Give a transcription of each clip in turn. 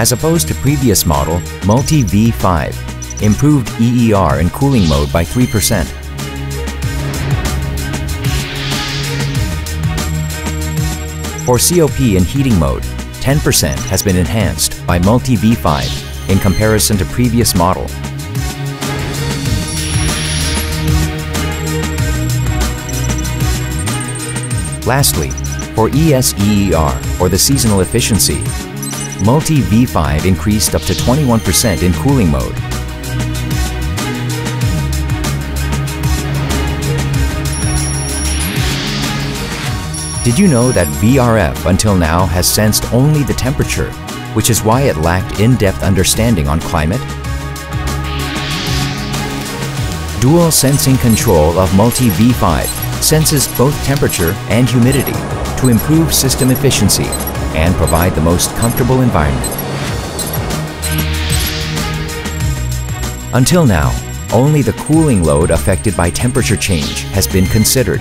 as opposed to previous model Multi V5, improved EER and cooling mode by 3%. For COP in heating mode, 10% has been enhanced by Multi V5 in comparison to previous model. Lastly, for ESEER, or the seasonal efficiency, Multi V5 increased up to 21% in cooling mode. Did you know that VRF until now has sensed only the temperature, which is why it lacked in-depth understanding on climate? Dual sensing control of Multi V5 senses both temperature and humidity to improve system efficiency and provide the most comfortable environment. Until now, only the cooling load affected by temperature change has been considered.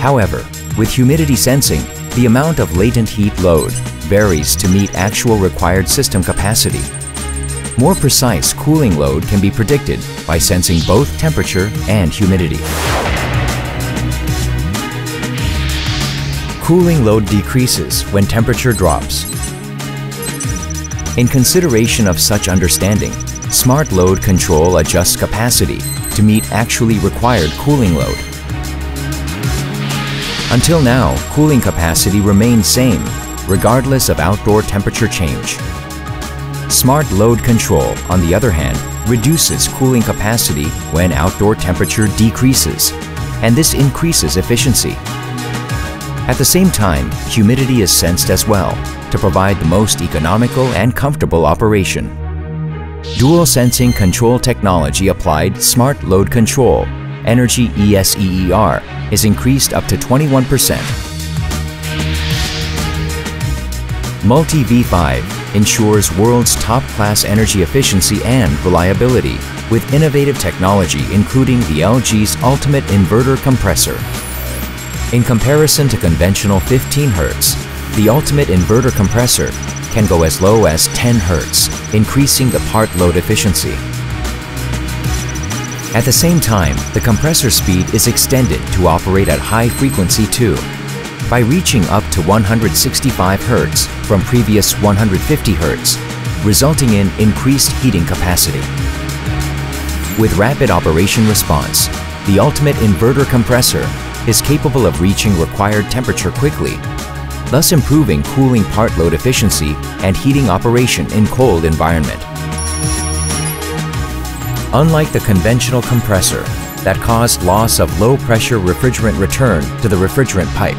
However, with humidity sensing, the amount of latent heat load varies to meet actual required system capacity. More precise cooling load can be predicted by sensing both temperature and humidity. Cooling load decreases when temperature drops. In consideration of such understanding, Smart Load Control adjusts capacity to meet actually required cooling load. Until now, cooling capacity remained same, regardless of outdoor temperature change. Smart Load Control, on the other hand, reduces cooling capacity when outdoor temperature decreases, and this increases efficiency. At the same time, humidity is sensed as well to provide the most economical and comfortable operation. Dual sensing control technology applied Smart Load Control, Energy ESEER, is increased up to 21%. Multi V5 ensures world's top-class energy efficiency and reliability with innovative technology including the LG's Ultimate Inverter Compressor. In comparison to conventional 15 Hz, the Ultimate Inverter Compressor can go as low as 10 Hz, increasing the part load efficiency. At the same time, the compressor speed is extended to operate at high frequency too, by reaching up to 165 Hz from previous 150 Hz, resulting in increased heating capacity. With rapid operation response, the Ultimate Inverter Compressor is capable of reaching required temperature quickly, thus improving cooling part load efficiency and heating operation in cold environment. Unlike the conventional compressor that caused loss of low-pressure refrigerant return to the refrigerant pipe,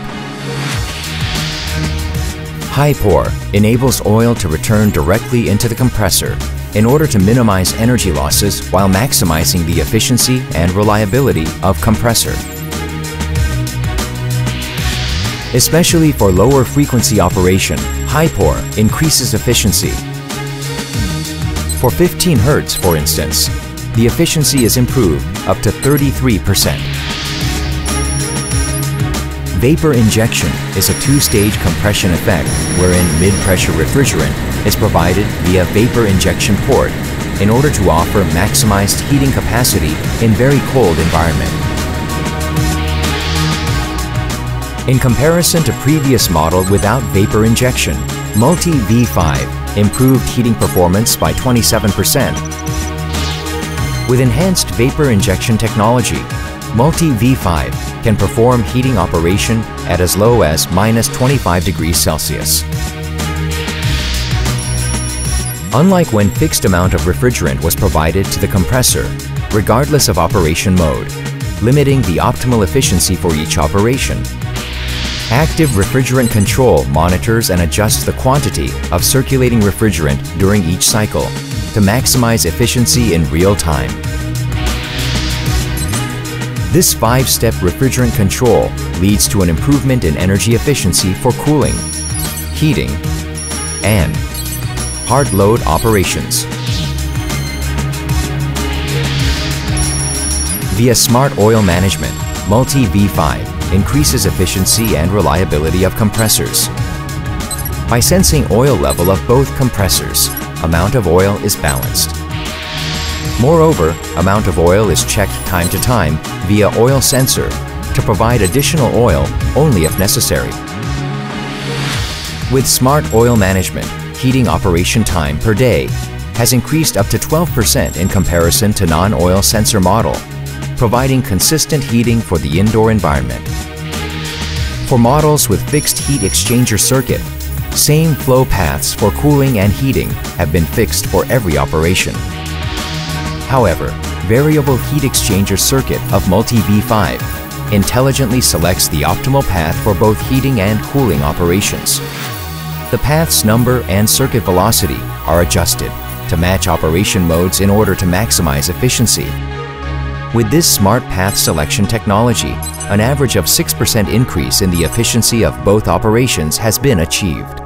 HiPOR enables oil to return directly into the compressor in order to minimize energy losses while maximizing the efficiency and reliability of compressor. Especially for lower frequency operation, HiPOR increases efficiency. For 15 Hz, for instance, the efficiency is improved up to 33%. Vapor injection is a two-stage compression effect wherein mid-pressure refrigerant is provided via vapor injection port in order to offer maximized heating capacity in very cold environment. In comparison to previous model without vapor injection, Multi V5 improved heating performance by 27%. With enhanced vapor injection technology, Multi V5 can perform heating operation at as low as minus 25 degrees Celsius. Unlike when fixed amount of refrigerant was provided to the compressor, regardless of operation mode, limiting the optimal efficiency for each operation, Active Refrigerant Control monitors and adjusts the quantity of circulating refrigerant during each cycle to maximize efficiency in real time. This five-step refrigerant control leads to an improvement in energy efficiency for cooling, heating, and hard load operations. Via Smart Oil Management, Multi V5 increases efficiency and reliability of compressors. By sensing oil level of both compressors, amount of oil is balanced. Moreover, amount of oil is checked time to time via oil sensor to provide additional oil only if necessary. With smart oil management, heating operation time per day has increased up to 12% in comparison to non-oil sensor model, providing consistent heating for the indoor environment. For models with fixed heat exchanger circuit, same flow paths for cooling and heating have been fixed for every operation. However, variable heat exchanger circuit of Multi-V5 intelligently selects the optimal path for both heating and cooling operations. The path's number and circuit velocity are adjusted to match operation modes in order to maximize efficiency. With this smart path selection technology, an average of 6% increase in the efficiency of both operations has been achieved.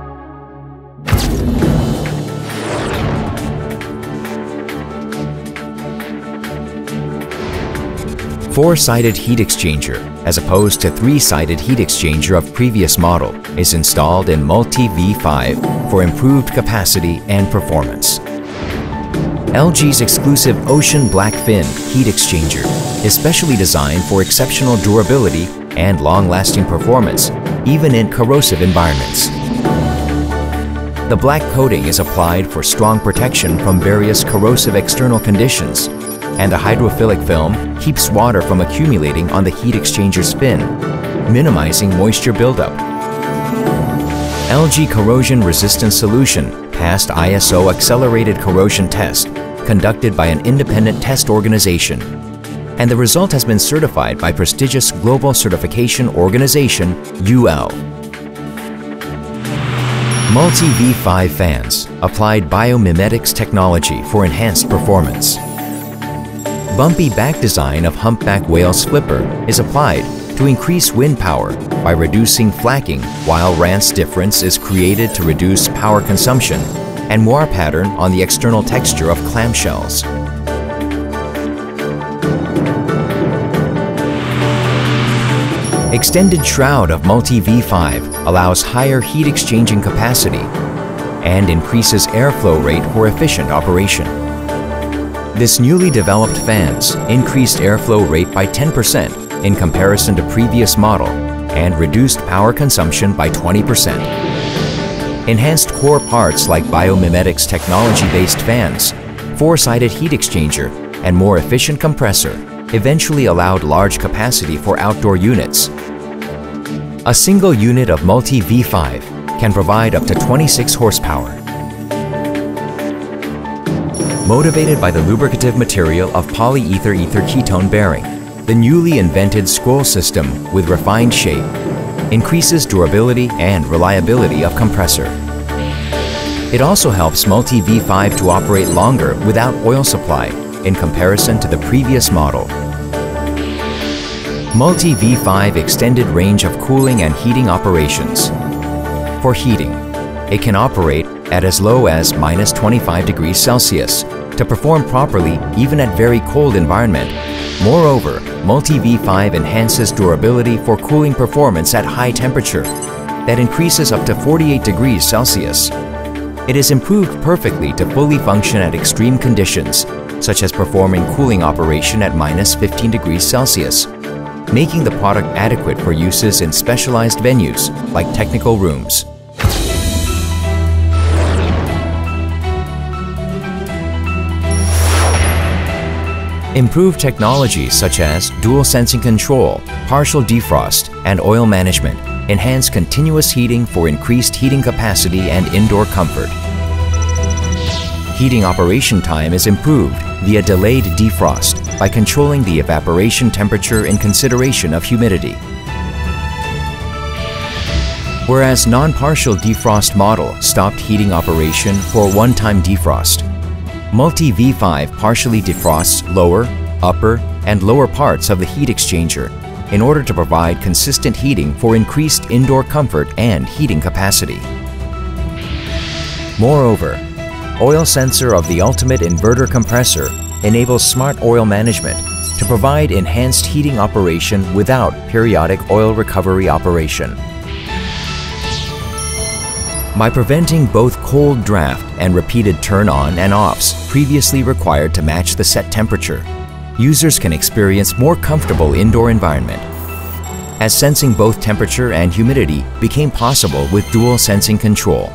Four-sided heat exchanger, as opposed to three-sided heat exchanger of previous model, is installed in Multi-V5 for improved capacity and performance. LG's exclusive Ocean Black Fin heat exchanger is specially designed for exceptional durability and long-lasting performance, even in corrosive environments. The black coating is applied for strong protection from various corrosive external conditions and a hydrophilic film keeps water from accumulating on the heat exchanger's fin, minimizing moisture buildup. LG Corrosion Resistant Solution passed ISO Accelerated Corrosion Test conducted by an independent test organization, and the result has been certified by prestigious global certification organization UL. Multi-V5 fans applied biomimetics technology for enhanced performance bumpy back design of humpback whale's flipper is applied to increase wind power by reducing flacking while Rance difference is created to reduce power consumption and moire pattern on the external texture of clamshells. Extended shroud of Multi-V5 allows higher heat exchanging capacity and increases airflow rate for efficient operation. This newly developed fans increased airflow rate by 10% in comparison to previous model and reduced power consumption by 20%. Enhanced core parts like biomimetics technology-based fans, four-sided heat exchanger, and more efficient compressor eventually allowed large capacity for outdoor units. A single unit of Multi-V5 can provide up to 26 horsepower motivated by the lubricative material of polyether ether ketone bearing. The newly invented scroll system with refined shape increases durability and reliability of compressor. It also helps Multi-V5 to operate longer without oil supply in comparison to the previous model. Multi-V5 extended range of cooling and heating operations. For heating, it can operate at as low as minus 25 degrees Celsius to perform properly even at very cold environment. Moreover, Multi-V5 enhances durability for cooling performance at high temperature that increases up to 48 degrees Celsius. It is improved perfectly to fully function at extreme conditions, such as performing cooling operation at minus 15 degrees Celsius, making the product adequate for uses in specialized venues like technical rooms. Improved technologies such as dual sensing control, partial defrost, and oil management enhance continuous heating for increased heating capacity and indoor comfort. Heating operation time is improved via delayed defrost by controlling the evaporation temperature in consideration of humidity. Whereas non-partial defrost model stopped heating operation for one-time defrost, Multi-V5 partially defrosts lower, upper, and lower parts of the heat exchanger in order to provide consistent heating for increased indoor comfort and heating capacity. Moreover, oil sensor of the ultimate inverter compressor enables smart oil management to provide enhanced heating operation without periodic oil recovery operation. By preventing both cold draft and repeated turn on and offs previously required to match the set temperature, users can experience more comfortable indoor environment. As sensing both temperature and humidity became possible with dual sensing control.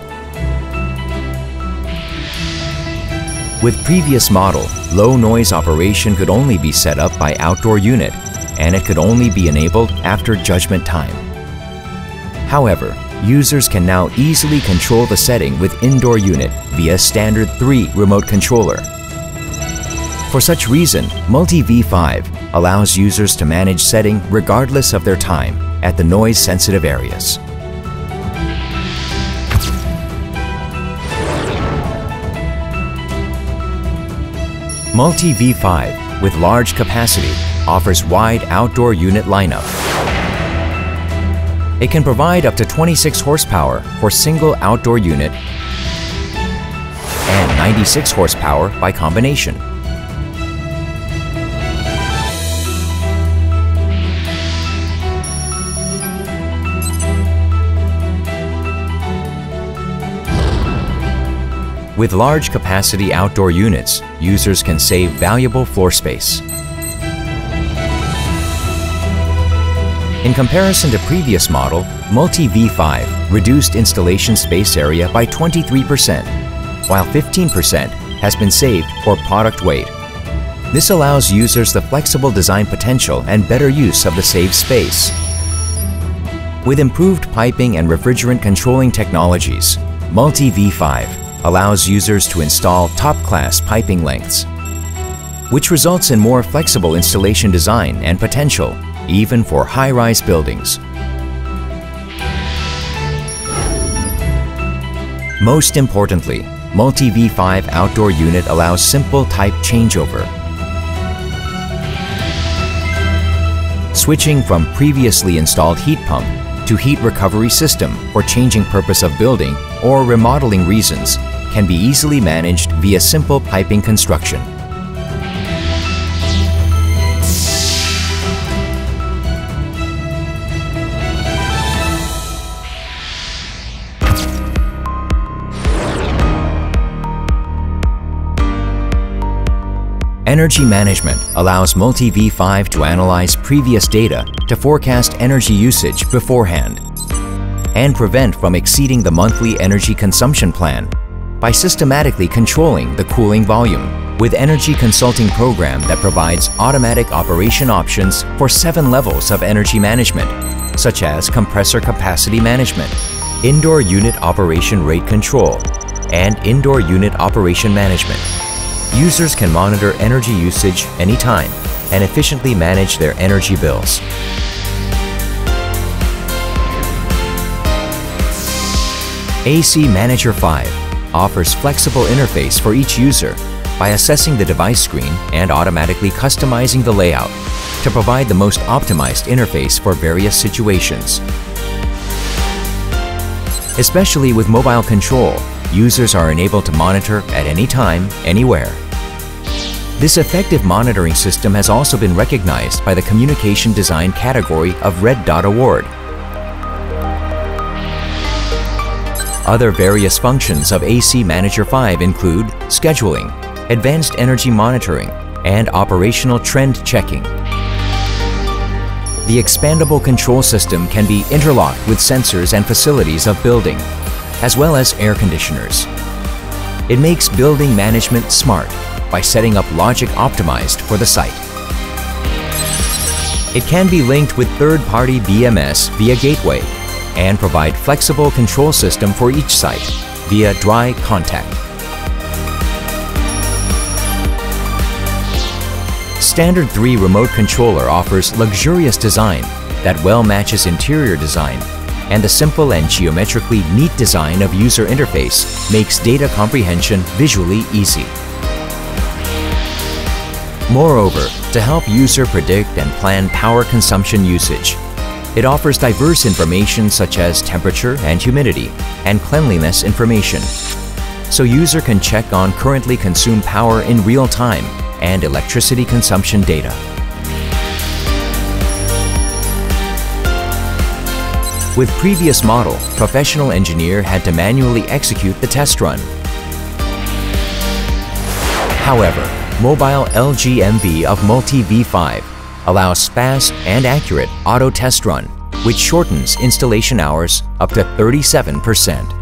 With previous model, low noise operation could only be set up by outdoor unit and it could only be enabled after judgment time. However, users can now easily control the setting with indoor unit via standard 3 remote controller. For such reason, Multi V5 allows users to manage setting regardless of their time at the noise-sensitive areas. Multi V5 with large capacity offers wide outdoor unit lineup. It can provide up to 26 horsepower for single outdoor unit and 96 horsepower by combination. With large capacity outdoor units, users can save valuable floor space. In comparison to previous model, Multi V5 reduced installation space area by 23%, while 15% has been saved for product weight. This allows users the flexible design potential and better use of the saved space. With improved piping and refrigerant controlling technologies, Multi V5 allows users to install top-class piping lengths, which results in more flexible installation design and potential even for high-rise buildings. Most importantly, Multi V5 outdoor unit allows simple type changeover. Switching from previously installed heat pump to heat recovery system for changing purpose of building or remodeling reasons can be easily managed via simple piping construction. Energy Management allows Multi V5 to analyze previous data to forecast energy usage beforehand and prevent from exceeding the monthly energy consumption plan by systematically controlling the cooling volume. With Energy Consulting Program that provides automatic operation options for seven levels of energy management, such as compressor capacity management, indoor unit operation rate control, and indoor unit operation management users can monitor energy usage anytime and efficiently manage their energy bills. AC Manager 5 offers flexible interface for each user by assessing the device screen and automatically customizing the layout to provide the most optimized interface for various situations. Especially with mobile control, users are enabled to monitor at any time, anywhere. This effective monitoring system has also been recognized by the Communication Design category of Red Dot Award. Other various functions of AC Manager 5 include scheduling, advanced energy monitoring, and operational trend checking. The expandable control system can be interlocked with sensors and facilities of building, as well as air conditioners. It makes building management smart by setting up logic optimized for the site. It can be linked with third-party BMS via gateway and provide flexible control system for each site via dry contact. Standard 3 remote controller offers luxurious design that well matches interior design and the simple and geometrically neat design of user interface makes data comprehension visually easy. Moreover, to help user predict and plan power consumption usage, it offers diverse information such as temperature and humidity and cleanliness information. So user can check on currently consumed power in real time and electricity consumption data. With previous model, professional engineer had to manually execute the test run. However, mobile LG MV of Multi V5 allows fast and accurate auto test run, which shortens installation hours up to 37%.